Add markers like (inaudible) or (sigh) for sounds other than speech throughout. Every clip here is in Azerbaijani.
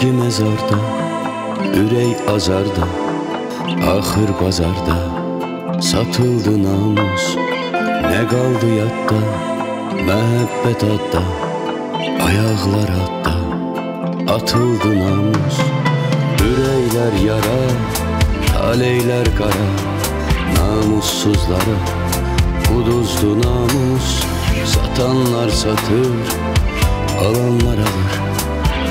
Sevgi mezarda, ürək azarda Axır bazarda satıldı namus. Nə qaldı yadda, məhəbbət adda Ayaqlar adda, atıldı namus. Ürəklər yara, taleylər qara Namussuzlara Kuduzdu namus. Satanlar satır Alanlar alır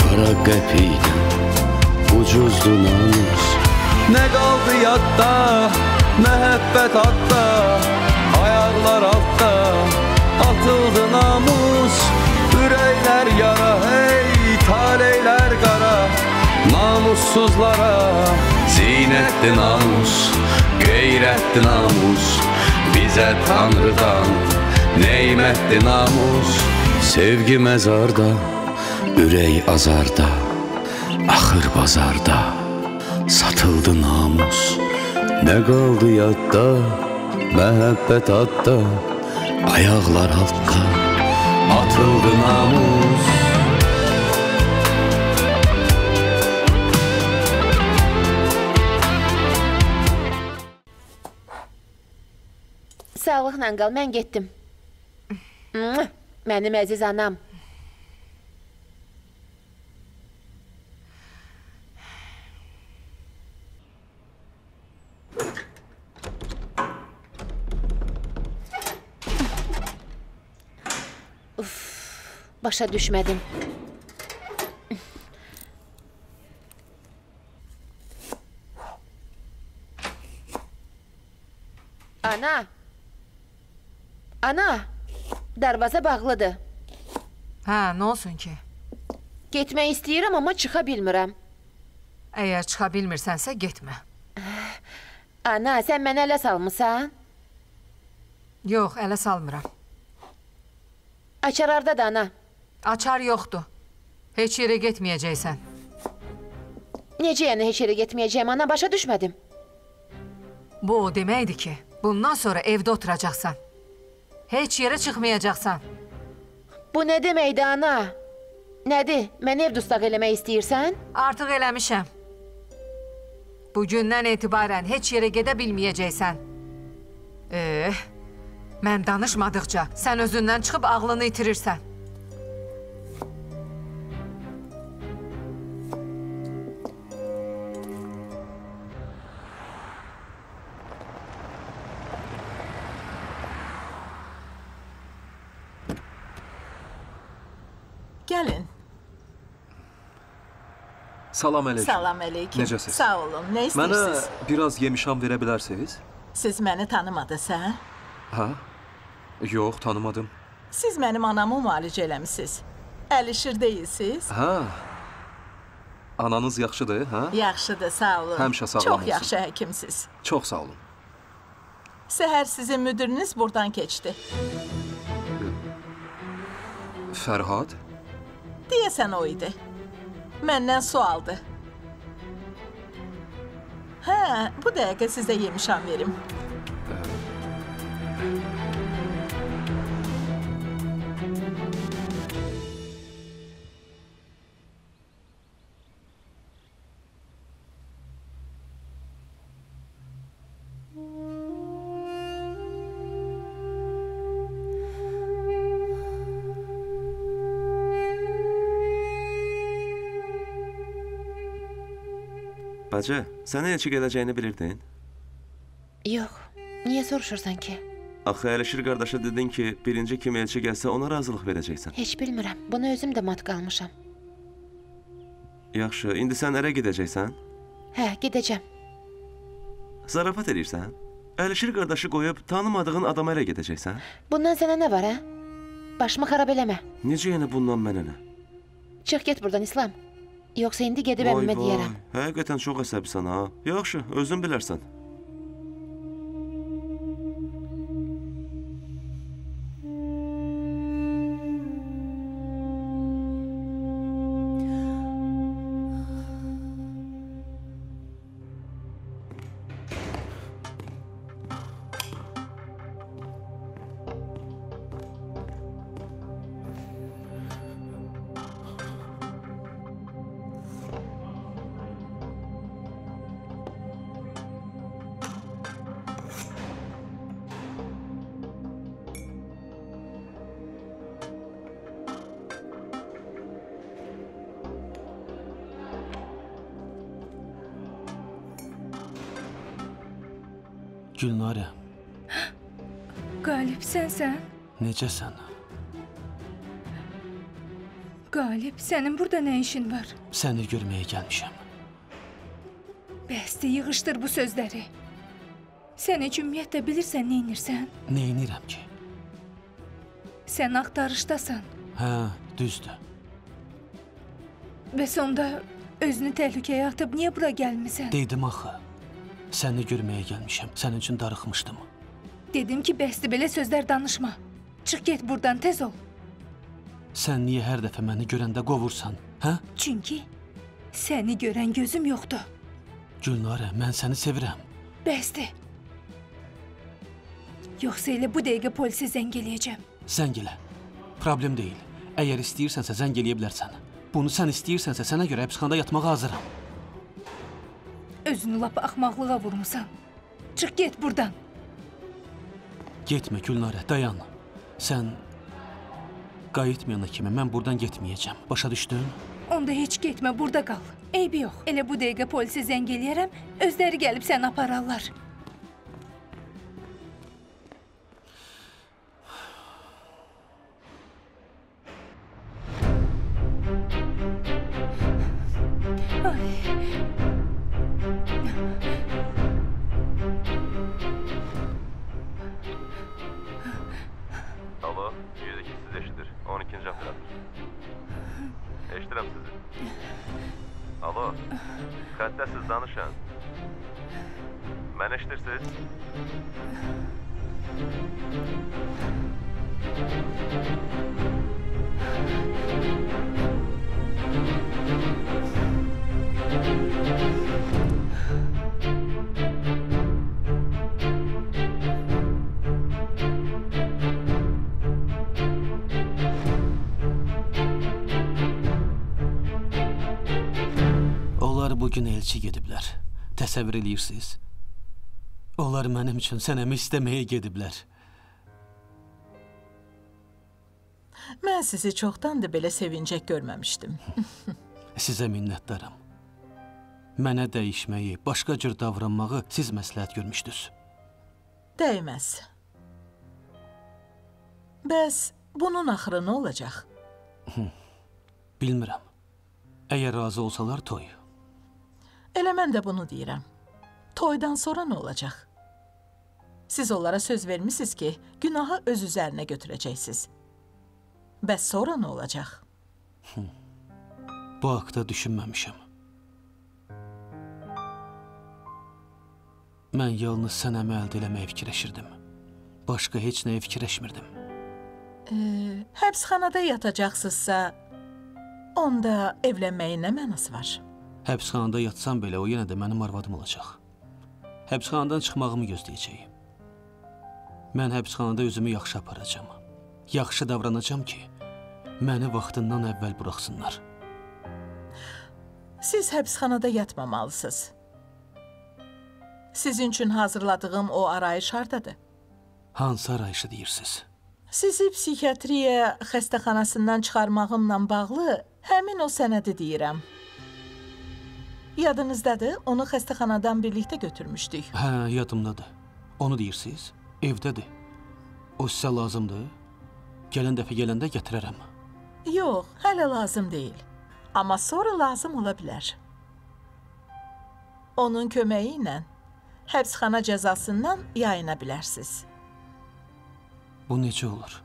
Para qəpikdən Ucuzdu namus Ne kaldı yatta Mehabbet hatta Ayaklar altta Atıldı namus. Üreyler yara hey Taleyler kara. Namussuzlara Zinetli namus Gayretli namus. Bize Tanrı'dan Neymetli namus. Sevgi mezarda Ürək azarda Axır bazarda Satıldı namus Nə qaldı yadda Məhəbbət adda Ayaqlar altda Atıldı namus Sağlıqla qal, mən getdim. Mənim əziz anam. Başa düşmədim. Ana. Ana. Darvaza bağlıdır. Hə, nə olsun ki? Getmək istəyirəm, amma çıxa bilmirəm. Əgər çıxa bilmirsənsə, getmə. Ana, sən mənə ələ salmısan? Yox, ələ salmıram. Açar hardadır ana? Açar yoxdur. Heç yerə getməyəcəksən. Necə yəni heç yerə getməyəcəyəm ana, başa düşmədim. Bu o deməkdir ki, bundan sonra evdə oturacaqsan. Heç yerə çıxmayacaqsan. Bu nə deməkdir ana? Nədir? Məni ev dustaq eləmək istəyirsən? Artıq eləmişəm. Bugündən etibarən heç yerə gedə bilməyəcəksən. Eh, mən danışmadıqca sən özündən çıxıb ağlını itirirsən. Gəlin. Salam əleykum. Salam əleykum. Necəsiz? Sağ olun. Nə Mənə istəyirsiniz? biraz yemişam verə bilərsiniz? Siz məni tanımadınız, hə? Hə? Yox, tanımadım. Siz mənim anamı müalicə eləmisiniz. Əlişir deyilsiz? Hə. Ananız yaxşıdır, hə? Yaxşıdır, sağ olun. Həmişə sağlam Çox olsun. yaxşı həkimsiz. Çox sağ olun. Səhər sizin müdiriniz buradan keçdi. Fərhad? Deyəsən o idi. Məndən su aldı. Hə, bu dəqiqə sizə yemişam verim. Bacı, sənə neçə gələcəyini bilirdin? Yox. Niyə soruşursan ki? Axı Əlişir qardaşa dedin ki, birinci kim elçi gəlsə ona razılıq verəcəksən. Heç bilmirəm. Buna özüm də mat qalmışam. Yaxşı, indi sən ərə gedəcəksən? Hə, gedəcəm. Zarafat edirsən? Əlişir qardaşı qoyub tanımadığın adama ərə gedəcəksən? Bundan sənə nə var, hə? Başımı xarab eləmə. Necə yəni bundan mənə nə? Çıx get buradan İslam. Yoxsa indi gedib əmmə deyərəm. Həqiqətən çox əsəbisən ha. Yaxşı, özün bilərsən. Burada nə işin var? Səni görməyə gəlmişəm. Bəsdir, yığışdır bu sözləri. Sən heç ümumiyyətlə bilirsən? Nə edirəm ki? Sən axtarışdasan. Hə, düzdür. Və sonda özünü təhlükəyə atıb niyə bura gəlmisən? Deydim axı. Səni görməyə gəlmişəm. Sənin üçün darıxmışdım. Dedim ki, bəsdir belə sözlər danışma. Çıx get burdan tez ol. Sən niyə hər dəfə məni görəndə qovursan? Hə? Çünki səni görən gözüm yoxdur. Gülnarə, mən səni sevirəm. Bəsdir. Yoxsa elə bu dəqiqə polisə zəng eləyəcəm. Zəng elə. Problem deyil. Əgər istəyirsənsə zəng eləyə bilərsən. Bunu sən istəyirsənsə sənə görə həbsxanada yatmağa hazıram. Özünü lap axmaqlığa vurmusan. Çıx get burdan. Getmə Gülnarə, dayan. Sən qayıtmayana kimi mən burdan getməyəcəm. Başa düşdün? Onda heç getmə, burada qal. Eybi yox. Elə bu dəqiqə polisə zəng eləyərəm, özləri gəlib səni apararlar. Alo, xəttəsiz danışın. Mən eşidirsiniz? Gün elçi gediblər. Təsəvvür eləyirsiniz? Onlar mənim üçün sənəmi istəməyə gediblər. Mən sizi çoxdandır belə sevincək görməmişdim. (laughs) Sizə minnətdaram. Mənə dəyişməyi, başqa cür davranmağı siz məsləhət görmüşdünüz. Dəyməz. Bəs bunun axırı nə olacaq? Bilmirəm. Əgər razı olsalar toy. Elə mən də bunu deyirəm. Toydan sonra nə olacaq? Siz onlara söz vermisiniz ki, günahı öz üzərinə götürəcəksiniz. Bəs sonra nə olacaq? Bu haqda düşünməmişəm. Mən yalnız sənəmi əldə eləməyi fikirləşirdim. Başqa heç nəyə fikirləşmirdim. E, həbsxanada yatacaqsınızsa, onda evlənməyin nə mənası var? Həbsxanada yatsam belə o yenə də mənim arvadım olacaq. Həbsxanadan çıxmağımı gözləyəcək. Mən həbsxanada özümü yaxşı aparacağam. Yaxşı davranacağam ki, məni vaxtından əvvəl buraxsınlar. Siz həbsxanada yatmamalısınız. Sizin üçün hazırladığım o arayış hardadır? Hansı arayışı deyirsiniz? Sizi psixiatriya xəstəxanasından çıxarmağımla bağlı həmin o sənədi deyirəm. Yadınızdadır, onu xəstəxanadan birlikdə götürmüşdük. Hə, yadımdadır. Onu deyirsiniz? Evdədir. O sizə lazımdır? Gələn dəfə gələndə gətirərəm. Yox, hələ lazım deyil. Amma sonra lazım ola bilər. Onun köməyi ilə həbsxana cəzasından yayına bilərsiniz. Bu necə olur?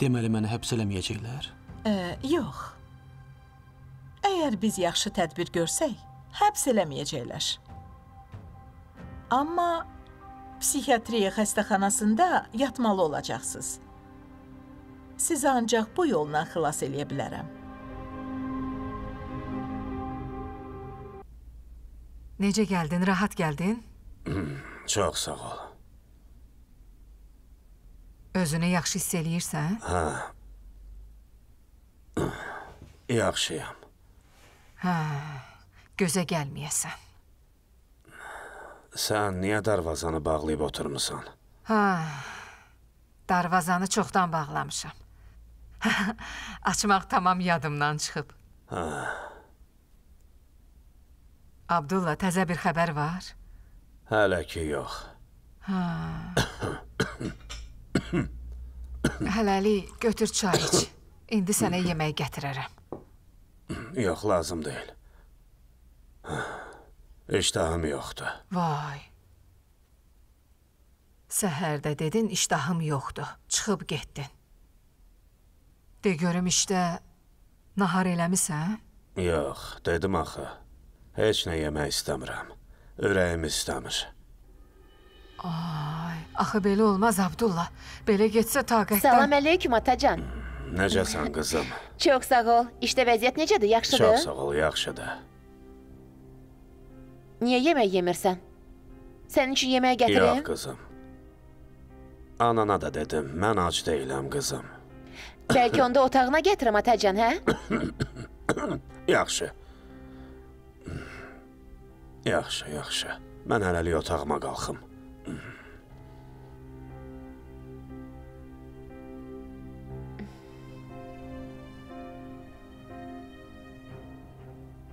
Deməli məni həbs eləməyəcəklər? E, yox. Əgər biz yaxşı tədbir görsək, həbs eləməyəcəklər. Amma psixiatriya xəstəxanasında yatmalı olacaqsınız. Sizi ancaq bu yolla xilas eləyə bilərəm. Necə gəldin? Rahat gəldin? (clears throat) Çox sağ ol. Özünü yaxşı hiss eləyirsən? (clears throat) Yaxşıyam. Gözə gəlməyəsən. Sən niyə darvazanı bağlayıb oturmusan? Ha. Darvazanı çoxdan bağlamışam. (laughs) Açmaq tamam yadımdan çıxıb. Abdulla, təzə bir xəbər var? Hələ ki yox. (coughs) Hələlik götür çay iç. İndi sənə yemək gətirərəm. Yox, lazım deyil. (sighs) İştahım yoxdur. Vay. Səhərdə dedin iştahım yoxdur. Çıxıb getdin. De görüm işdə nahar eləmisən? Yox, dedim axı. Heç nə yemək istəmirəm. Ürəyim istəmir. Ay, axı belə olmaz Abdullah. Belə getsə taqətdən. Salam aleyküm atacan. Necəsən qızım? Çox sağ ol. İşdə vəziyyət necədir? Yaxşıdır? Çox sağ ol, yaxşıdır. Niyə yemək yemirsən? Sənin üçün yemək Yox gətirim? qızım. Anana da dedim, mən ac deyiləm qızım. Bəlkə onda otağına gətirim atacan, hə? (coughs) Yaxşı. Yaxşı, yaxşı. Mən hələlik otağıma qalxım.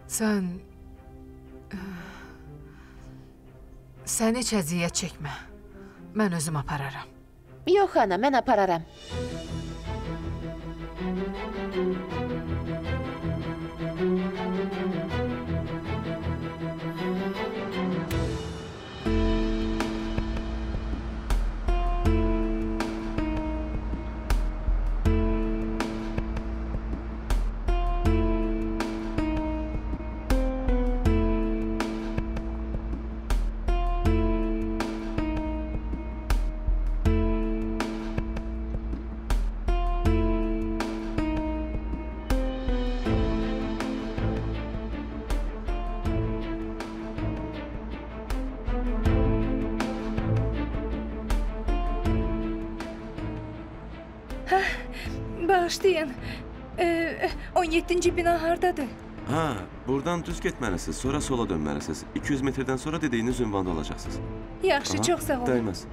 Sən Sən heç əziyyət çəkmə. Mən özüm apararam. Yox ana, mən apararam. 17-ci bina hardadır? Ha, buradan düz getməlisiniz, sonra sola dönməlisiniz. 200 metrdən sonra dediyiniz ünvanda olacaqsınız. Yaxşı, Aha, çox sağ olun. Dəyməz.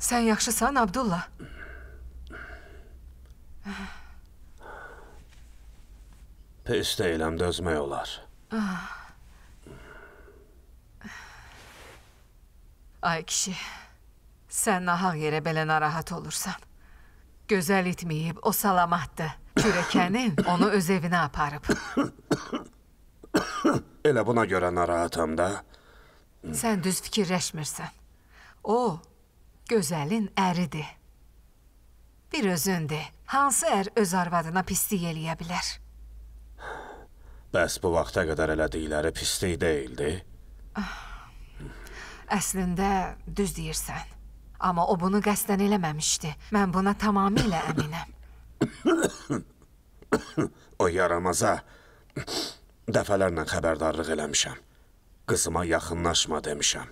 Sən yaxşısan Abdullah? Pis deyiləm, dözmək olar. Ay kişi, sən nahaq yerə belə narahat olursan. Gözəl itməyib, o salamatdır. Kürəkənin (coughs) onu öz evinə aparıb. Elə buna görə narahatam da. Sən düz fikirləşmirsən. O, gözəlin əridir. Bir özündür. Hansı ər öz arvadına pislik eləyə bilər? Bəs bu vaxta qədər elədikləri pislik deyildi. Əslində düz deyirsən. Amma o bunu qəsdən eləməmişdi. Mən buna tamamilə əminəm. (coughs) O yaramaza (coughs) dəfələrlə xəbərdarlıq eləmişəm. Qızıma yaxınlaşma demişəm.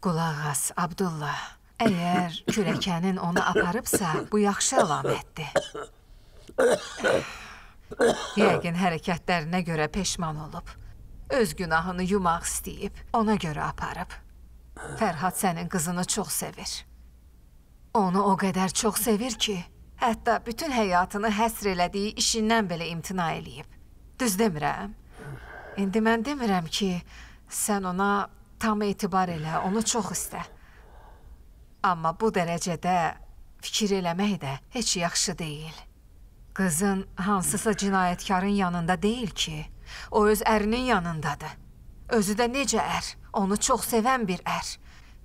Qulaq as, Abdullah. Əgər (coughs) kürəkənin onu aparıbsa, bu yaxşı əlamətdir. Yəqin hərəkətlərinə görə peşman olub. Öz günahını yumaq istəyib, ona görə aparıb. Fərhad sənin qızını çox sevir. Onu o qədər çox sevir ki, hətta bütün həyatını həsr elədiyi işindən belə imtina eləyib. Düz demirəm? İndi mən demirəm ki, sən ona tam etibar elə, onu çox istə. Amma bu dərəcədə fikir eləmək də heç yaxşı deyil. Qızın hansısa cinayətkarın yanında deyil ki, o öz ərinin yanındadır. Özü də necə ər, onu çox sevən bir ər.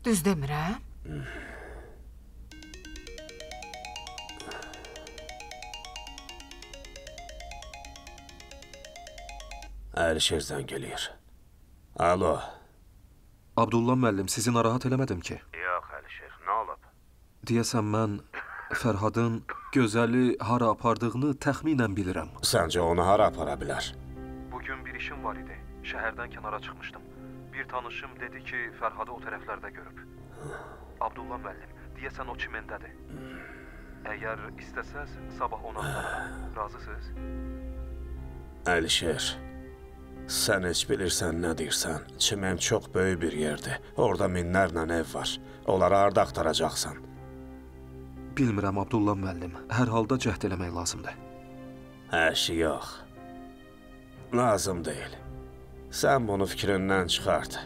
Düz demirəm? Əlişir zəng eləyir. Alo. Abdullah müəllim, sizi narahat eləmədim ki. Yox, Əlişir, nə olub? Deyəsən mən Fərhadın gözəli hara apardığını təxminən bilirəm. Səncə onu hara apara bilər? Bu gün bir işim var idi. Şəhərdən kənara çıxmışdım. Bir tanışım dedi ki, Fərhadı o tərəflərdə görüb. Abdullah müəllim, deyəsən o çimendədir. Əgər istəsəz, sabah onu axtararam. Razısınız? Əlişir, sən heç bilirsən nə deyirsən. Çimən çox böyük bir yerdir. Orada minlərlə ev var. Onları harda axtaracaqsan? Bilmirəm Abdullah müəllim. Hər halda cəhd eləmək lazımdır. Əşi yox. Lazım deyil. Sən bunu fikrindən çıxart.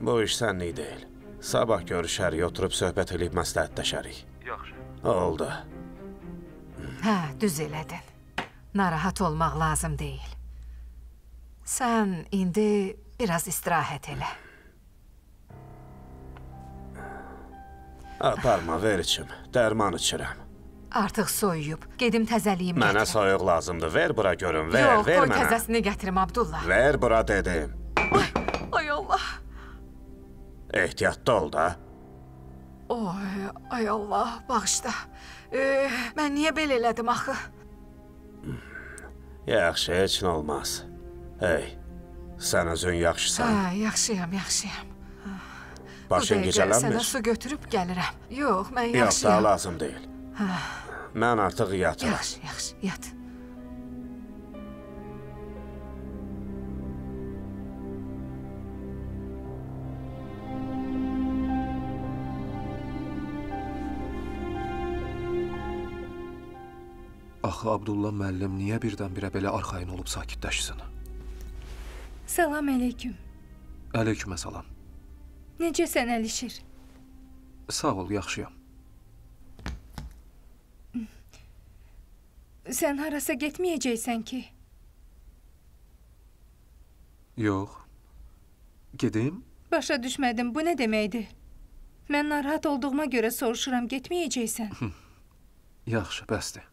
Bu iş sənlik deyil. Sabah görüşərik, oturub söhbət edib məsləhətləşərik. Yaxşı. Oldu. Hə, düz elədin. Narahat olmaq lazım deyil. Sən indi biraz istirahət elə. Aparma, ver içim. Dərman içirəm. Artıq soyuyub. Gedim təzəliyim Mənə gətirim. soyuq lazımdır. Ver bura görüm. Ver, Yox, ver qoy mənə. təzəsini gətirim Abdullah. Ver bura dedim. Ay Allah. Ehtiyatlı ol da. Oy, ay Allah, bağışla. Ee, mən niyə belə elədim axı? Yaxşı, heç nə olmaz. Hey, sən özün yaxşısan. Hə, yaxşıyam, yaxşıyam. Başın Bu dəqiqə Sənə gecələnmir. su götürüb gəlirəm. Yox, mən Yox, daha yaxşıyam. lazım deyil. Mən artıq yatıram. Yaxşı, yaxşı, yat. Axı Abdullah müəllim niyə birdən-birə belə arxayın olub sakitləşsin? Salam əleyküm. Əleyküm əssalam. Necəsən Əlişir? Sağ ol, yaxşıyam. Sən harasa getməyəcəksən ki? Yox. Gedim? Başa düşmədim. Bu nə deməkdir? Mən narahat olduğuma görə soruşuram, getməyəcəksən. Yaxşı, bəsdir.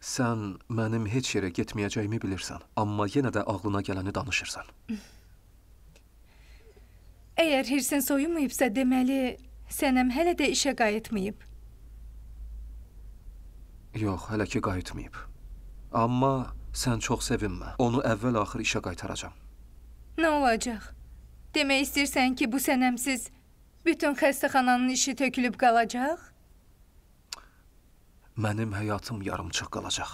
Sən mənim heç yerə getməyəcəyimi bilirsən, amma yenə də ağlına gələni danışırsan. Əgər hirsin soyumayıbsa, deməli sənəm hələ də işə qayıtmayıb. Yox, hələ ki qayıtmayıb. Amma sən çox sevinmə. Onu əvvəl-axır işə qaytaracağam. Nə olacaq? Demək istəyirsən ki, bu sənəmsiz bütün xəstəxananın işi tökülüb qalacaq? Mənim həyatım yarımçıq qalacaq.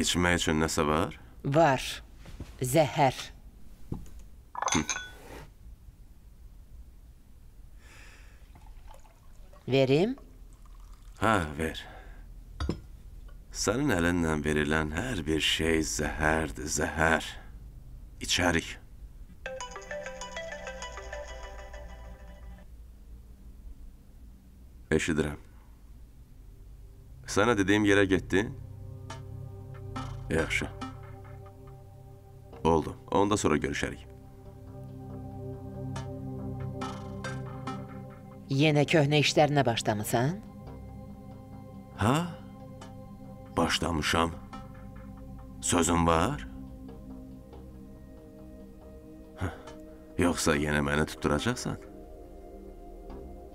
İçmək üçün nəsə var? Var. Zəhər. Verim? Hə, ver. Sənin əlindən verilən hər bir şey zəhərdir, zəhər. İçərik. Eşidirəm. Sənə dediyim yerə getdin? Yaxşı. Oldu. Onda sonra görüşərik. Yenə köhnə işlərinə başlamısan? Ha? Başlamışam. Sözün var? Yoxsa yenə məni tutturacaqsan?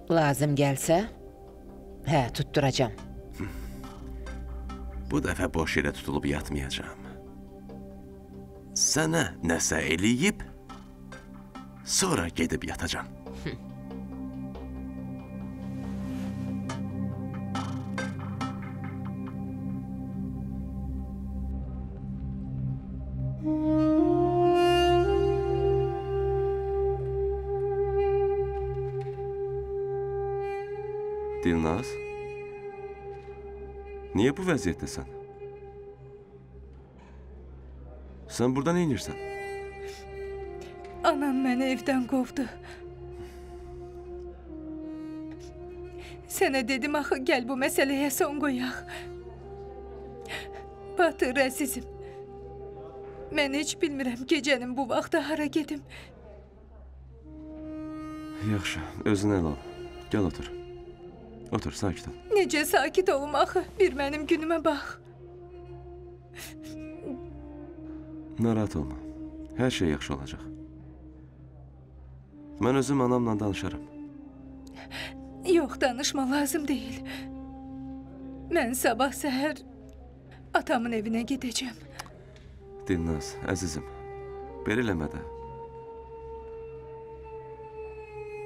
Lazım gəlsə? Hə, tutturacam. Bu dəfə boş yerə tutulub yatmayacağam. Sənə nəsə eləyib, sonra gedib yatacağam. Dilnaz, niyə bu vəziyyətdəsən? Sən burada nə edirsən? Anam məni evdən qovdu. Sənə dedim axı gəl bu məsələyə son qoyaq. Batır əzizim. Mən heç bilmirəm gecənin bu vaxtı hara gedim. Yaxşı, özünə al. Gəl otur. Otur, sakit ol. Necə sakit olum axı? Bir mənim günümə bax. Narahat olma. Hər şey yaxşı olacaq. Mən özüm anamla danışaram. Yox, danışma lazım deyil. Mən sabah səhər atamın evinə gedəcəm. Dilnaz, əzizim. Belə eləmə də.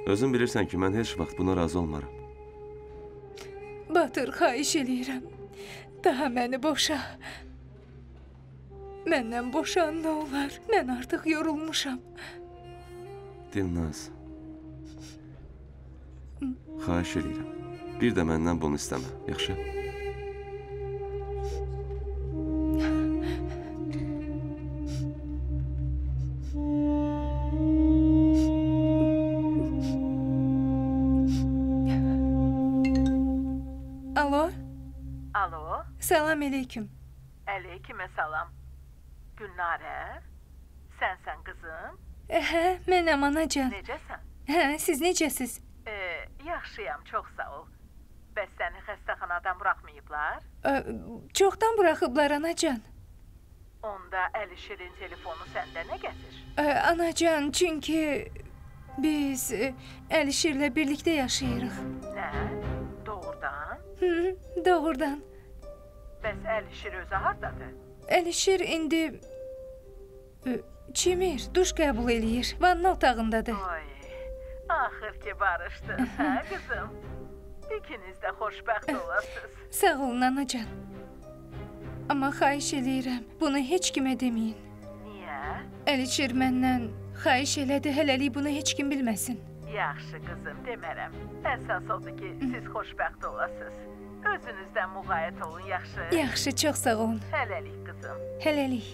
Özün bilirsən ki, mən heç vaxt buna razı olmaram. Batır, xahiş eləyirəm. Daha məni boşa. Məndən boşan nə olar? Mən artıq yorulmuşam. Dilnaz. Xahiş edirəm. Bir də məndən bunu istəmə, yaxşı? Alo, Alo, salam aleyküm. əleykümə salam. Gülnarə, sənsən qızım? Hə, mənəm anacan. Necəsən? Hə, siz necəsiz? E, yaxşıyam, çox sağ ol. Bəs səni xəstəxanadan buraxmayıblar? Ə, çoxdan buraxıblar anacan. Onda Əlişirin telefonu səndə nə gəzir? Ə, anacan, çünki biz ə, Əlişirlə birlikdə yaşayırıq. Nə? Doğrudan? Hı, doğrudan. Bəs Əlişir özü hardadır? Əlişir indi çimir, duş qəbul eləyir. Vanna otağındadır. Ay, axır ki barışdınız, hə (laughs) qızım? İkiniz də xoşbəxt olasınız. Sağ olun anacan. Amma xahiş eləyirəm, bunu heç kimə deməyin. Niyə? Əlişir məndən xahiş elədi, hələlik bunu heç kim bilməsin. Yaxşı qızım, demərəm. Əsas odur ki, siz xoşbəxt olasınız. Özünüzdən müğayət olun, yaxşı? Yaxşı, çox sağ olun. Hələlik qızım. Hələlik.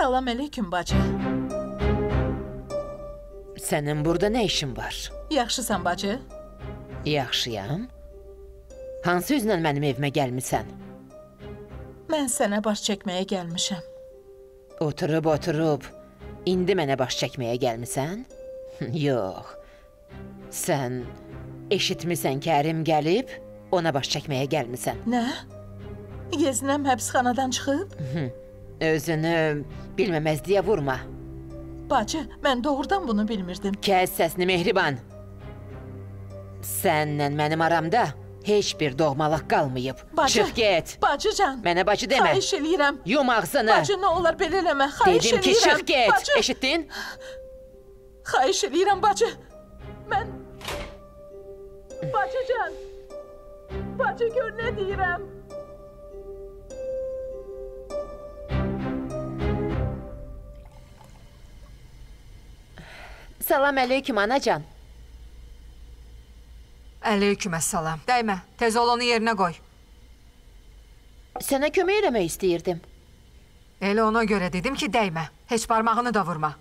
Salam əleyküm bacı. Sənin burada nə işin var? Yaxşısan bacı? Yaxşıyam. Hansı üzlə mənim evimə gəlmisən? Mən sənə baş çəkməyə gəlmişəm. Oturub, oturub. İndi mənə baş çəkməyə gəlmisən? (laughs) Yox. Sən eşitmisən ki, ərim gəlib, ona baş çəkməyə gəlmisən. Nə? Yeznəm həbsxanadan çıxıb? (laughs) Özünü bilməməzliyə vurma. Bacı, mən doğrudan bunu bilmirdim. Kəs səsini mehriban. Sənlə mənim aramda heç bir doğmalıq qalmayıb. Bacı. Çıx get. Bacıcan. Mənə bacı demə. Xahiş eləyirəm. Yum ağzını. Bacı, nə olar belə eləmə. Xahiş Dedim ki, eləyirəm. çıx get. Bacı, Eşitdin? xahiş eləyirəm bacı. Mən Bacıcan. Bacı gör nə deyirəm. Salam əleyküm anacan. Əleyküm əssalam. Dəymə, tez ol onu yerinə qoy. Sənə kömək eləmək istəyirdim. Elə ona görə dedim ki, dəymə. Heç barmağını da vurma.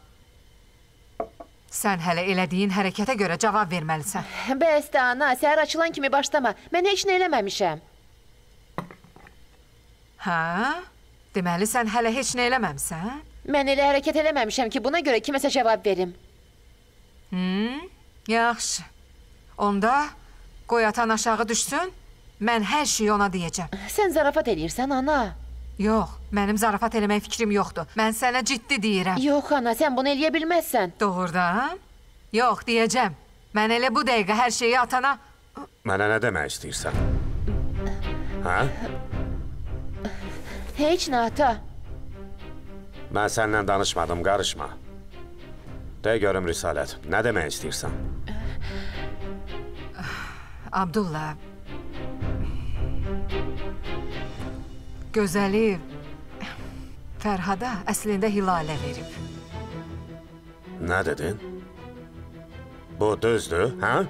Sən hələ elədiyin hərəkətə görə cavab verməlisən. Bəs də ana, səhər açılan kimi başlama. Mən heç nə eləməmişəm. Hə? Deməli sən hələ heç nə eləməmisən? Mən elə hərəkət eləməmişəm ki, buna görə kiməsə cavab verim. Yaxşı. Onda qoy atan aşağı düşsün. Mən hər şeyi ona deyəcəm. Sən zarafat eləyirsən ana. Yox, mənim zarafat eləmək fikrim yoxdur. Mən sənə ciddi deyirəm. Yox ana, sən bunu eləyə bilməzsən. Doğrudan? Yox, deyəcəm. Mən elə bu dəqiqə hər şeyi atana Mənə nə demək istəyirsən? Hə? Heç nə ata. Mən səndən danışmadım, qarışma. De görüm Risalət, nə demək istəyirsən? Abdullah. Gözəli Fərhada əslində Hilalə verib. Nə dedin? Bu düzdür, hə?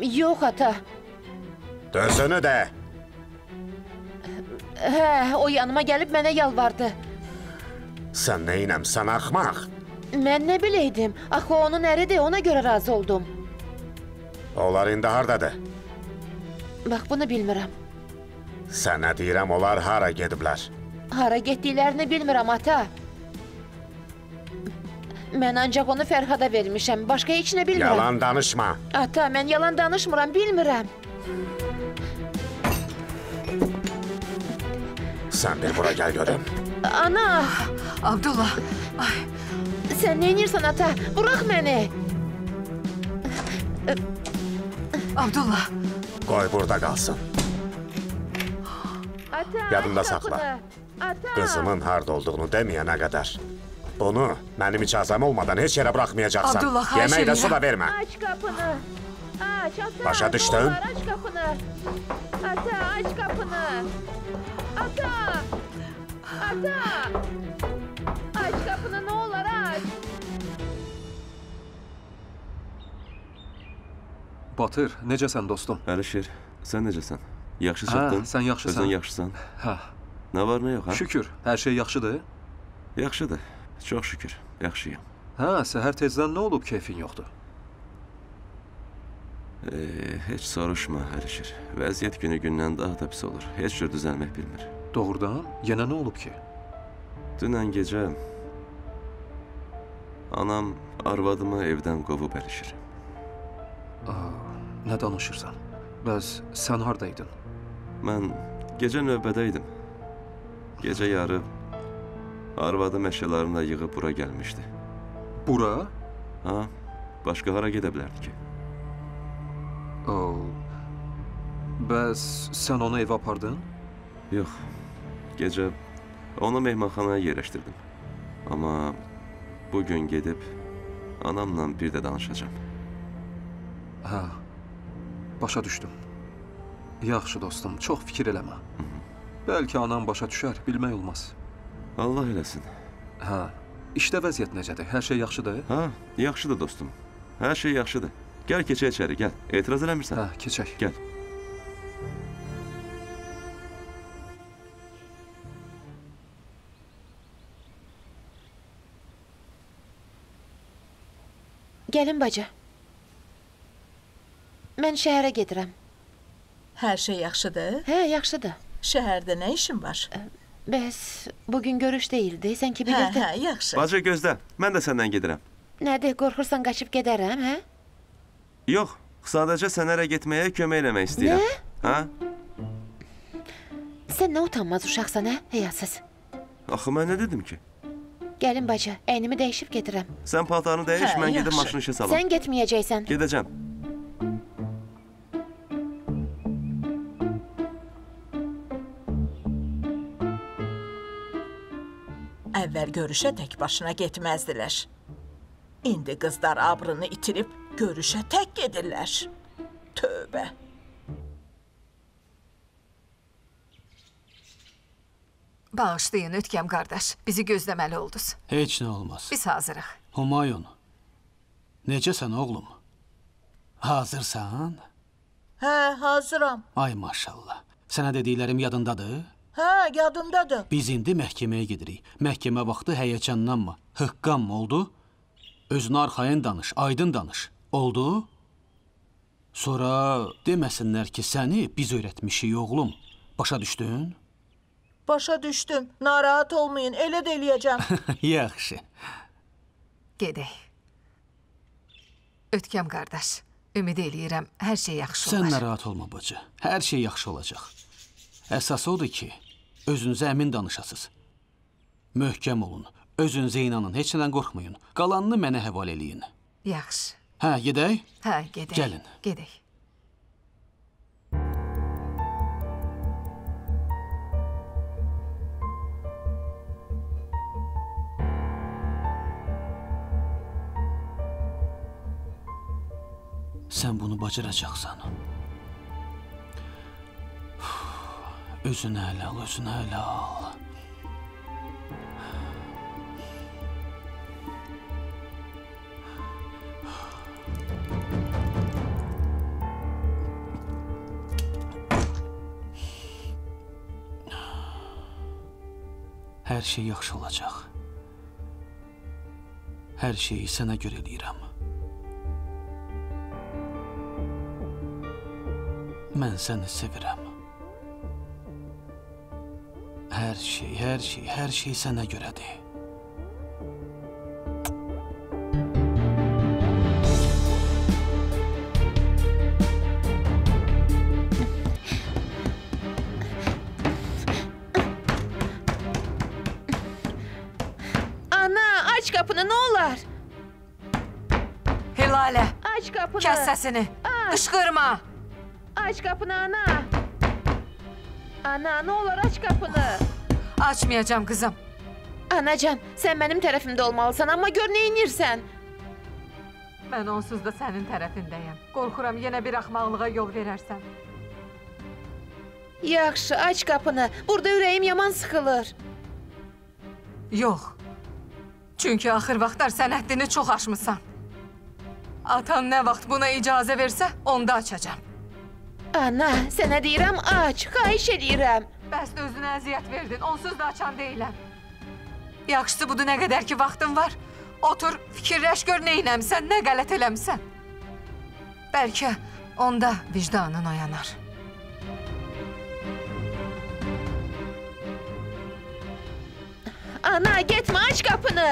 Yox ata. Düzünü də. Hə, o yanıma gəlib mənə yalvardı. Sən neynəm, sən axmaq. Mən nə biləydim? Axı onun əridir, ona görə razı oldum. Onlar indi hardadır? Bax bunu bilmirəm. Sənə deyirəm, onlar hara gediblər? Hara getdiklərini bilmirəm ata. Mən ancaq onu Fərhada vermişəm. Başqa heç nə bilmirəm. Yalan danışma. Ata, mən yalan danışmıram, bilmirəm. Sən bir bura gəl görüm. Ana, Abdullah, ay, sən nə edirsən ata? Burax məni. Abdullah, Qoy burada qalsın. Ata, Yadında aç saxla. qapını. Ata. Qızımın harda olduğunu deməyənə qədər. Bunu mənim icazəm olmadan heç yerə buraxmayacaqsan. Abdullah, xahiş Yemək də edirəm. su da vermə. Aç qapını. Aç ata. Başa nə düşdün? olar, Aç qapını. Ata, aç qapını. Ata. Ata. Aç qapını, nə olar Batır, necəsən dostum? Əlişir, sən necəsən? Yaxşı Hə, çıxdın? sən yaxşısan. Özün yaxşısan? Hə, Nə var, nə yox, hə? şükür, hər şey yaxşıdır. Yaxşıdır. Çox şükür. Yaxşıyam. Hə, səhər tezdən nə olub, keyfin yoxdur? E, heç soruşma, Əlişir. Vəziyyət günü gündən daha da pis olur. Heç cür düzəlmək bilmir. Doğrudan, yenə nə olub ki? Dünən gecə anam arvadımı evdən qovub Əlişir. Aa, nə danışırsan? Bəs sən hardaydın? Mən gecə növbədə idim. Gecə yarı arvadım əşyalarını da yığıb bura gəlmişdi. Bura? Ha, başqa hara gedə bilərdi ki? Oo. Bəs sən onu evə apardın? Yox. Gecə onu mehmanxanaya yerləşdirdim. Amma bu gün gedib anamla bir də danışacağam. Hə. Başa düşdüm. Yaxşı dostum, çox fikir eləmə. Bəlkə anam başa düşər, bilmək olmaz. Allah eləsin. Hə. İşdə vəziyyət necədir? Hər şey yaxşıdır? Ha, yaxşıdır dostum. Hər şey yaxşıdır. Gəl keçək içəri, gəl. Etiraz eləmirsən? Hə, keçək. Gəl. Gəlin baca. Mən şəhərə gedirəm. Hər şey yaxşıdır? Hə, yaxşıdır. Şəhərdə nə işin var? Bəs bu gün görüş deyildi, sən ki Hə, bilirdin. hə, yaxşı. Bacı gözlə. Mən də səndən gedirəm. Nədir, qorxursan qaçıb gedərəm, hə? Yox, sadəcə sənə ərə getməyə kömək eləmək istəyirəm. Ha? Sən nə utanmaz uşaqsan, hə? Həyasız. Axı mən nə dedim ki? Gəlin baca, əynimi dəyişib gedirəm. Sən paltarını dəyiş, Hə, mən gedib maşını işə salam. Sən getməyəcəksən. Gedəcəm. Əvvəl görüşə tək başına getməzdilər. İndi qızlar abrını itirib görüşə tək gedirlər. Tövbə. bağışlayın Ötkəm qardaş. Bizi gözləməli oldunuz. Heç nə olmaz. Biz hazırıq. Humayun. Necəsən oğlum? Hazırsan? Hə, hazıram. Ay maşallah. Sənə dediklərim yadındadır? Hə, yadımdadır. Biz indi məhkəməyə gedirik. Məhkəmə vaxtı həyəcanlanma. Hıqqanma oldu? Özünə arxayın danış, aydın danış. Oldu? Sonra deməsinlər ki, səni biz öyrətmişik oğlum. Başa düşdün? Başa düşdüm. Narahat olmayın, elə də eləyəcəm. (laughs) Yaxşı. Gedək. Ötkəm qardaş, ümid eləyirəm hər şey yaxşı Sən olar. narahat olma bacı. Hər şey yaxşı olacaq. Əsas odur ki, özünüzə əmin danışasınız. Möhkəm olun. Özünüzə inanın, heç nədən qorxmayın. Qalanını mənə həvalə eləyin. Yaxşı. Hə, gedək? Hə, gedək. Gəlin. Gedək. Sən bunu bacaracaqsan. Özüne helal, özüne helal. Hər şey yaxşı olacaq. Hər şeyi sənə görə eləyirəm. Mən səni sevirəm. Hər şey, hər şey, hər şey sənə görədir. Ana, aç qapını, nə olar? Hilalə, Aç qapını. kəs səsini. Qışqırma. Aç qapını ana. Ana, nə olar aç qapını. Açmayacağam qızım. Anacan, sən mənim tərəfimdə olmalısan, amma gör nə edirsən. Mən onsuz da sənin tərəfindəyəm. Qorxuram yenə bir axmaqlığa yol verərsən. Yaxşı, aç qapını. Burada ürəyim yaman sıxılır. Yox. Çünki axır vaxtlar sən həddini çox aşmısan. Atan nə vaxt buna icazə versə, onda açacağam. Ana, sənə deyirəm aç, xahiş edirəm. Bəs də özünə əziyyət verdin, onsuz da açan deyiləm. Yaxşısı budur nə qədər ki vaxtın var. Otur, fikirləş gör nə eləmisən, nə qələt eləmisən. Bəlkə onda vicdanın oyanar. Ana, getmə, aç qapını.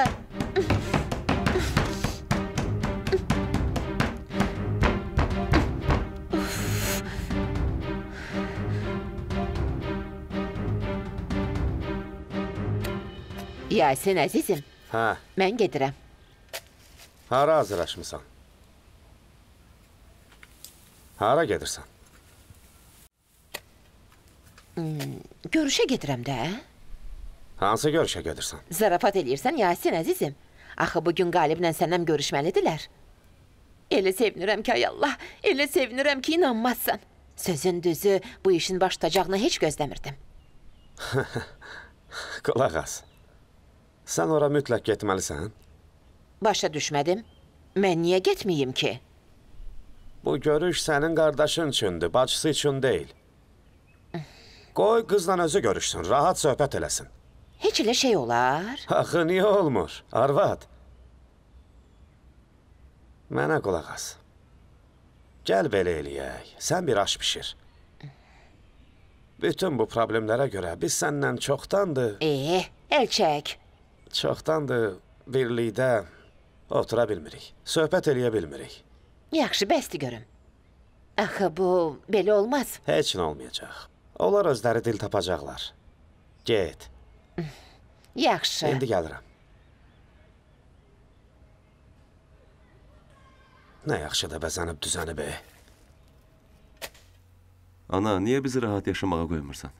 Yasin əzizim, Hə, mən gedirəm. hara hazırlaşmısan? Hara gedirsən? Görüşə gedirəm də. Hansı görüşə gedirsən? Zarafat eləyirsən Yasin əzizim. Axı bu gün Qaliblə səndən görüşməlidirlər. Elə sevinirəm ki, ay Allah, elə sevinirəm ki, inanmazsan. Sözün düzü, bu işin baş tutacağını heç gözləmirdim. (laughs) Qulaq as. Sən ora mütləq getməlisən. Başa düşmədim. Mən niyə getməyim ki? Bu görüş sənin qardaşın üçündür, bacısı üçün deyil. Qoy qızla özü görüşsün, rahat söhbət eləsin. Heç elə şey olar. Axı niyə olmur? Arvad. Mənə qulaq as. Gəl belə eləyək. Sən bir aş bişir. Bütün bu problemlərə görə biz səndən çoxdandır, Eh, el çək. Çoxdandır birlikdə otura bilmirik. Söhbət eləyə bilmirik. Yaxşı, bəsdi görüm. Axı bu belə olmaz. Heç nə olmayacaq. Onlar özləri dil tapacaqlar. Get. (laughs) Yaxşı. İndi gəlirəm. Nə yaxşı da bəzənib düzənib e. Ana, niyə bizi rahat yaşamağa qoymursan?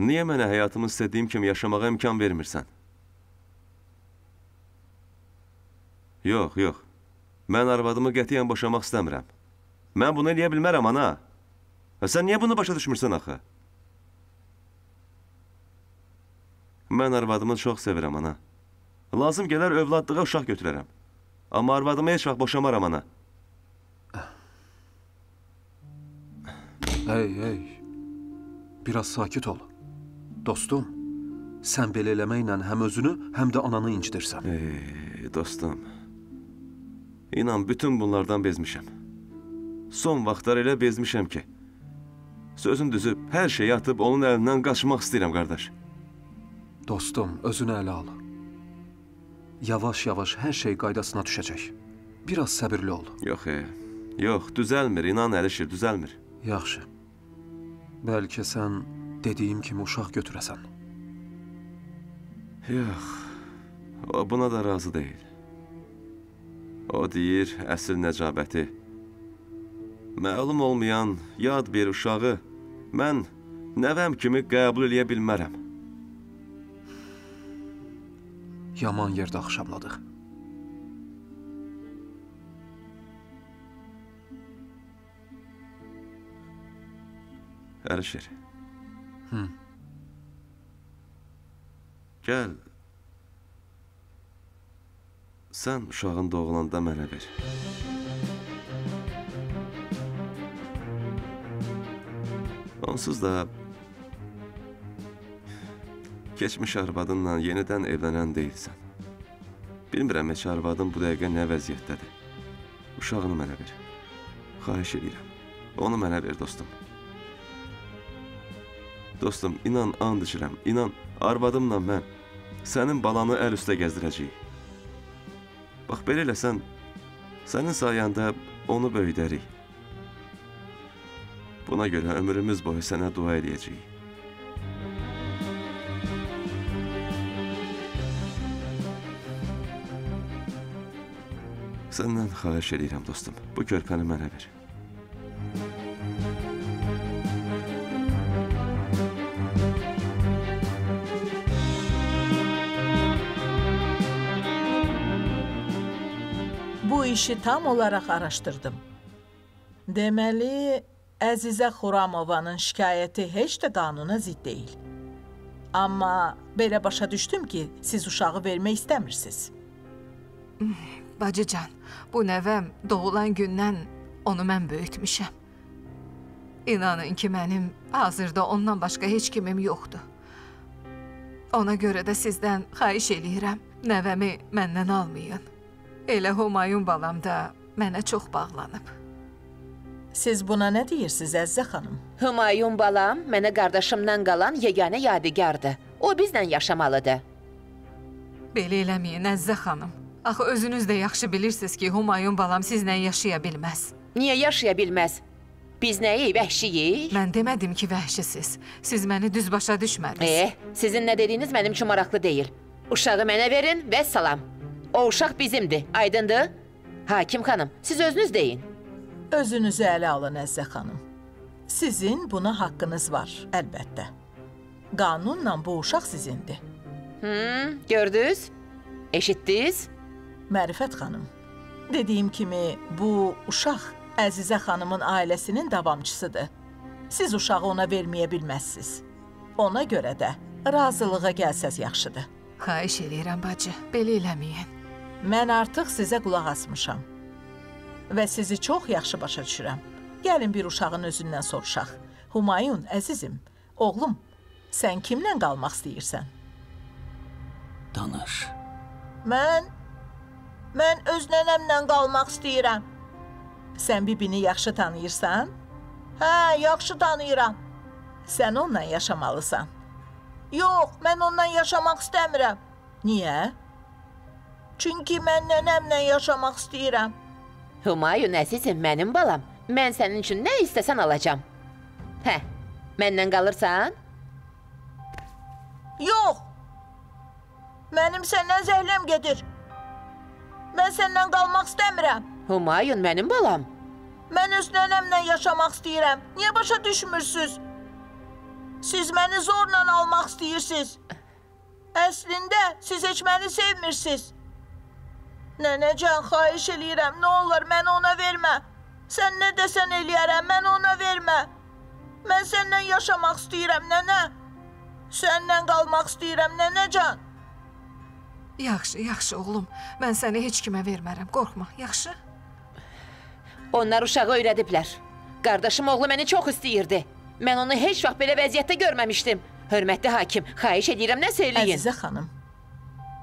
Niyə mənə həyatımı istədiyim kimi yaşamağa imkan vermirsən? Yox, yox. Mən arvadımı qətiyyən boşamaq istəmirəm. Mən bunu eləyə bilmərəm, ana. Ha, Sən niyə bunu başa düşmürsən axı? Mən arvadımı çox sevirəm, ana. Lazım gələr övladlığa uşaq götürərəm. Amma arvadımı heç vaxt boşamaram, ana. Hey, hey. Biraz sakit ol. Dostum, sən belə eləməklə həm özünü, həm də ananı incidirsən. Ey, dostum. İnan bütün bunlardan bezmişəm. Son vaxtlar elə bezmişəm ki. Sözün düzü, hər şeyi atıb onun əlindən qaçmaq istəyirəm, qardaş. Dostum, özünü ələ al. Yavaş-yavaş hər şey qaydasına düşəcək. Biraz səbirli ol. Yox, e, yox, düzəlmir, inan Əlişir, düzəlmir. Yaxşı. Bəlkə sən dediyim kimi uşaq götürəsən. Yox, o buna da razı deyil. O deyir, əsl nəcabəti. Məlum olmayan yad bir uşağı mən nəvəm kimi qəbul eləyə bilmərəm. Yaman yerdə axşamladıq. Əlişir. Hı. Gəl. Sən uşağın doğulanda mənə ver. Onsuz da keçmiş arvadınla yenidən evlənən deyilsən. Bilmirəm heç arvadın bu dəqiqə nə vəziyyətdədir. Uşağını mənə ver. Xahiş edirəm. Onu mənə ver, dostum. Dostum, inan, and içirəm, inan, arvadımla mən sənin balanı əl üstə gəzdirəcəyik. Bax, belə eləsən, sənin sayəndə onu böyüdərik. Buna görə ömrümüz boyu sənə dua edəcəyik. Səndən xahiş edirəm, dostum. Bu körpəni mənə ver. İşi tam olaraq araşdırdım. Deməli, Əzizə Xuramovanın şikayəti heç də qanuna zidd deyil. Amma belə başa düşdüm ki, siz uşağı vermək istəmirsiniz. (sighs) Bacıcan, bu nəvəm doğulan gündən onu mən böyütmüşəm. İnanın ki, mənim hazırda ondan başqa heç kimim yoxdur. Ona görə də sizdən xahiş eləyirəm, nəvəmi məndən almayın. Elə Humayun balam da mənə çox bağlanıb. Siz buna nə deyirsiniz Əzizə xanım? Hümayun balam mənə qardaşımdan qalan yeganə yadigardır. O bizlə yaşamalıdır. Belə eləməyin Əzzə xanım. Axı özünüz də yaxşı bilirsiniz ki, Humayun balam sizlə yaşaya bilməz. Niyə yaşaya bilməz? Biz nəyi vəhşiyik? Mən demədim ki, vəhşisiz. Siz məni düz başa düşmədiniz. Eh, sizin nə dediyiniz mənim üçün maraqlı deyil. Uşağı mənə verin və salam. O uşaq bizimdir, aydındır? Hakim xanım, siz özünüz deyin. Özünüzü ələ alın Əzizə xanım. Sizin buna haqqınız var, əlbəttə. Qanunla bu uşaq sizindir. Hı, gördünüz? Eşitdiniz? Mərifət xanım, dediyim kimi bu uşaq Əzizə xanımın ailəsinin davamçısıdır. Siz uşağı ona verməyə bilməzsiniz. Ona görə də razılığa gəlsəz yaxşıdır. Xahiş eləyirəm bacı, belə eləməyin. Mən artıq sizə qulaq asmışam və sizi çox yaxşı başa düşürəm. Gəlin bir uşağın özündən soruşaq. Humayun, əzizim, oğlum, sən kimlə qalmaq istəyirsən? Danış. Mən mən öz nənəmlə qalmaq istəyirəm. Sən bibini yaxşı tanıyırsan? Hə, yaxşı tanıyıram. Sən onunla yaşamalısan. Yox, mən onunla yaşamaq istəmirəm. Niyə? Çünki mən nənəmlə yaşamaq istəyirəm. Humayun əzizim, mənim balam. Mən sənin üçün nə istəsən alacam. Hə, məndən qalırsan? Yox. Mənim səndən zəhləm gedir. Mən səndən qalmaq istəmirəm. Humayun mənim balam. Mən öz nənəmlə yaşamaq istəyirəm. Niyə başa düşmürsüz? Siz məni zorla almaq istəyirsiniz. Əslində siz heç məni sevmirsiniz. Nənəcan, xahiş eləyirəm, nə olur məni ona vermə. Sən nə desən eləyərəm, məni ona vermə. Mən səndən yaşamaq istəyirəm, nənə. Səndən qalmaq istəyirəm, nənəcan. Yaxşı, yaxşı oğlum. Mən səni heç kimə vermərəm. Qorxma, yaxşı? Onlar uşağı öyrədiblər. Qardaşım oğlu məni çox istəyirdi. Mən onu heç vaxt belə vəziyyətdə görməmişdim. Hörmətli hakim, xahiş edirəm nə söyləyin. Əzizə xanım,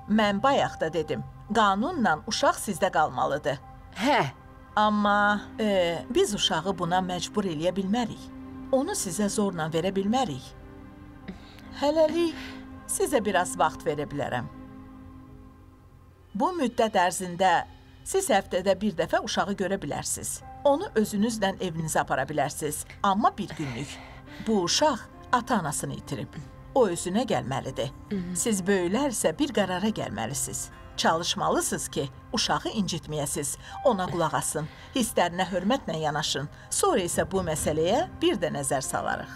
mən bayaq da dedim, qanunla uşaq sizdə qalmalıdır. Hə, Amma e, biz uşağı buna məcbur eləyə bilmərik. Onu sizə zorla verə bilmərik. Hələlik sizə biraz vaxt verə bilərəm. Bu müddət ərzində siz həftədə bir dəfə uşağı görə bilərsiniz. Onu özünüzlə evinizə apara bilərsiniz, amma bir günlük. Bu uşaq ata-anasını itirib. O özünə gəlməlidir. Siz böyüklər isə bir qərara gəlməlisiniz. Çalışmalısınız ki, uşağı incitməyəsiz, ona qulaq asın, hisslərinə hörmətlə yanaşın. Sonra isə bu məsələyə bir də nəzər salarıq.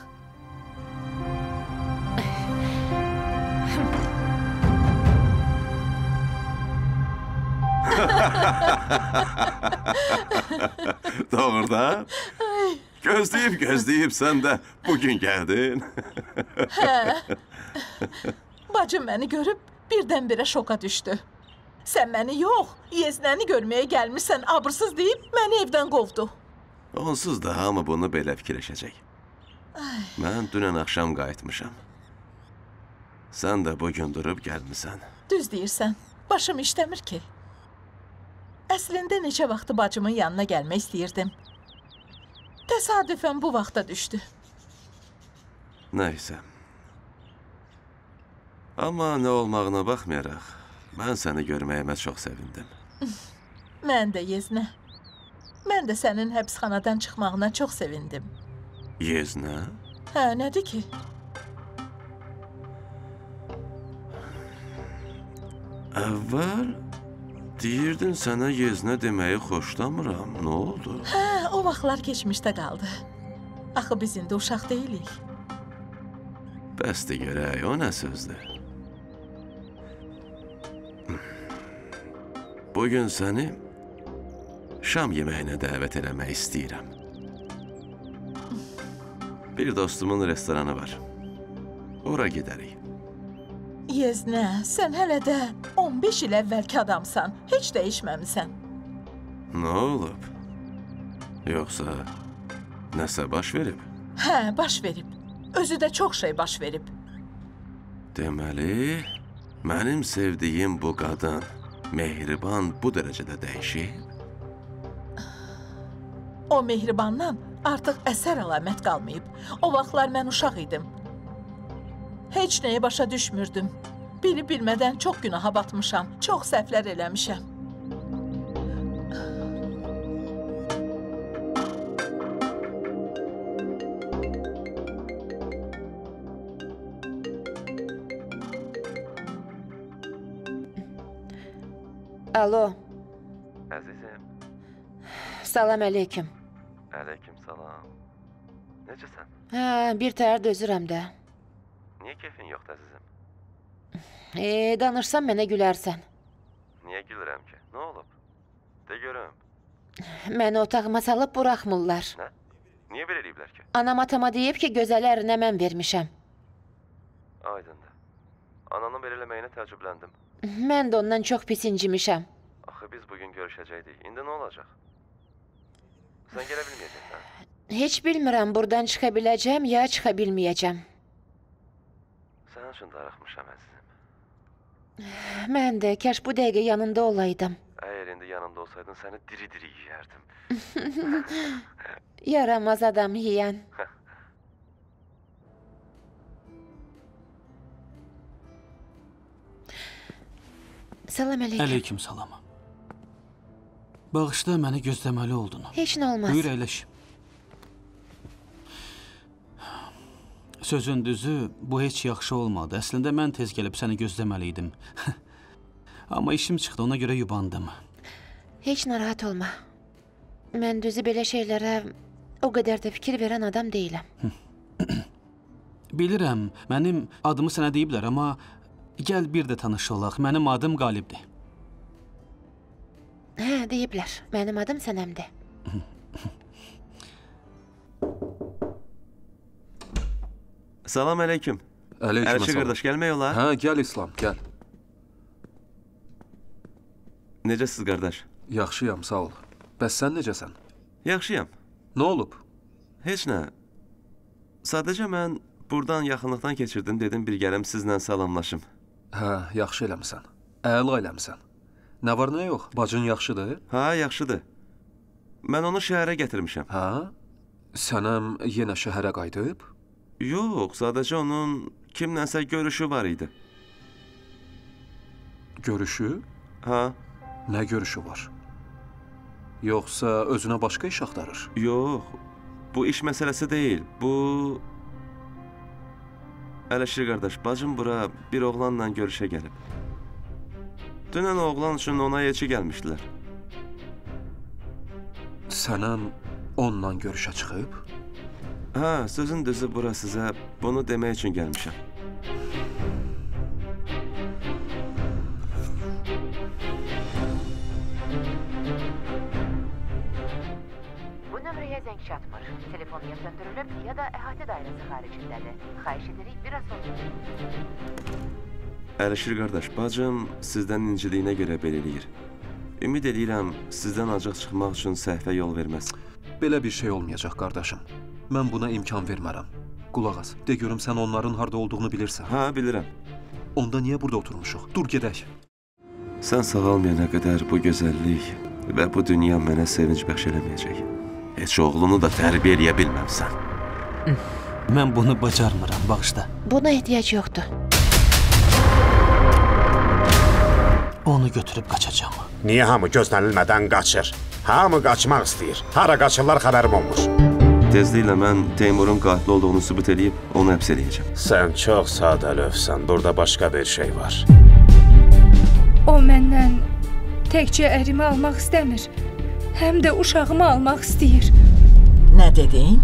(laughs) Doğrudan? Gözləyib, gözləyib sən də bugün gəldin. Bacım məni görüb birdən-birə şoka düşdü. Sən məni yox, yeznəni görməyə gəlmirsən, abırsız deyib məni evdən qovdu. Onsuz da hamı bunu belə fikirləşəcək. Mən dünən axşam qayıtmışam. Sən də bu gün durub gəlmisən. Düz deyirsən. Başım işləmir ki. Əslində neçə vaxtı bacımın yanına gəlmək istəyirdim. Təsadüfən bu vaxta düşdü. Nəysə. Amma nə olmağına baxmayaraq, mən səni görməyimə çox sevindim. (laughs) Mən də Yeznə. Mən də sənin həbsxanadan çıxmağına çox sevindim. Yeznə? Hə, nədir ki? Əvvəl deyirdin sənə yeznə deməyi xoşlamıram. Nə oldu? Hə, o vaxtlar keçmişdə qaldı. Axı biz indi uşaq deyilik. Bəsdir görək, o nə sözdür? Bugün səni şam yeməyinə dəvət eləmək istəyirəm. Bir dostumun restoranı var. Ora gedərik. Yeznə, sən hələ də 15 il əvvəlki adamsan. Heç dəyişməmisən. Nə olub? Yoxsa nəsə baş verib? Hə, baş verib. Özü də çox şey baş verib. Deməli, mənim sevdiyim bu qadın mehriban bu dərəcədə dəyişib? O mehribandan artıq əsər əlamət qalmayıb. O vaxtlar mən uşaq idim. Heç nəyi başa düşmürdüm. Bilib bilmədən çox günaha batmışam. Çox səhvlər eləmişəm. Alo, Əzizim, salam əleyküm. əleykum salam. Necəsən? Hə, bir təhər dözürəm də. Niyə keyfin yoxdur əzizim? E, danışsam mənə gülərsən. Niyə gülürəm ki? Nə olub? De görüm. Məni otağıma salıb buraxmırlar. Nə? Niyə belə eləyiblər ki? Anam atama deyib ki, gözəl ərinə mən vermişəm. Aydındır. Ananın belə eləməyinə təəccübləndim. Mən də ondan çox pis incimişəm. Axı biz bugün görüşəcəkdik. İndi nə olacaq? Sən gələ bilməyəcəksən. Heç bilmirəm burdan çıxa biləcəm ya çıxa bilməyəcəm. Sənin üçün darıxmışam əzizim. Mən də kaş bu dəqiqə yanında olaydım. Əgər indi yanımda olsaydın səni diri-diri yeyərdim. (laughs) (laughs) Yaramaz adam yeyən. (laughs) Salam əleyküm. Əleyküm salam. Bağışla məni gözləməli oldun. Heç nə olmaz. Buyur əyləş. Sözün düzü, bu heç yaxşı olmadı. Əslində mən tez gəlib səni gözləməli idim. (laughs) Amma işim çıxdı, ona görə yubandım. Heç narahat olma. Mən düzü belə şeylərə o qədər də fikir verən adam deyiləm. Bilirəm, mənim adımı sənə deyiblər, amma gəl bir də tanış olaq. Mənim adım Qalibdir. Hə, deyiblər. Mənim adım Sənəmdir. Salam əleyküm. Əleyküm Əlçi qardaş gəlmək olar? Hə, gəl İslam, gəl. Necəsiz qardaş? Yaxşıyam, sağ ol. Bəs sən necəsən? Yaxşıyam. Nə olub? Heç nə. Sadəcə mən burdan yaxınlıqdan keçirdim, dedim bir gələm sizlə salamlaşım. Hə, yaxşı eləmisən. Əla eləmisən. Nə var, nə yox? Bacın yaxşıdır? Ha, yaxşıdır. Mən onu şəhərə gətirmişəm. Hə? Sənəm yenə şəhərə qayıdıb? Yox, sadəcə onun kimlənsə görüşü var idi. Görüşü? Ha, Nə görüşü var? Yoxsa özünə başqa iş axtarır? yox. Bu iş məsələsi deyil. Bu Ələşir qardaş, bacım bura bir oğlanla görüşə gəlib. Dünən oğlan üçün ona elçi gəlmişdilər. Sənəm onunla görüşə çıxıb? Ha, sözün düzü bura sizə bunu demək üçün gəlmişəm. Bu nömrəyə zəng çatmır. Telefon ya söndürülüb, ya da əhatə dairəsi xaricindədir. Xahiş Əlişir qardaş, bacım sizdən inciliyinə görə belə eləyir. Ümid edirəm sizdən acıq çıxmaq üçün səhvə yol verməz. Belə bir şey olmayacaq qardaşım. Mən buna imkan vermərəm. Qulaq as. De görüm sən onların harda olduğunu bilirsən. Ha, bilirəm. Onda niyə burada oturmuşuq? Dur gedək. Sən sağalmayana qədər bu gözəllik və bu dünya mənə sevinc bəxş eləməyəcək. Heç oğlunu da tərbiyə eləyə bilməmsən. Mən bunu bacarmıram, bağışla. Buna ehtiyac yoxdur. Onu götürüb qaçacağam. Niyə hamı gözlənilmədən qaçır? Hamı qaçmaq istəyir. Hara qaçırlar xəbərim olmur. Tezliklə mən Teymurun qatil olduğunu sübut eləyib onu həbs eləyəcəm. Sən çox sadəlövsən. Burada başqa bir şey var. O məndən təkcə ərimi almaq istəmir. Həm də uşağımı almaq istəyir. Nə dedin?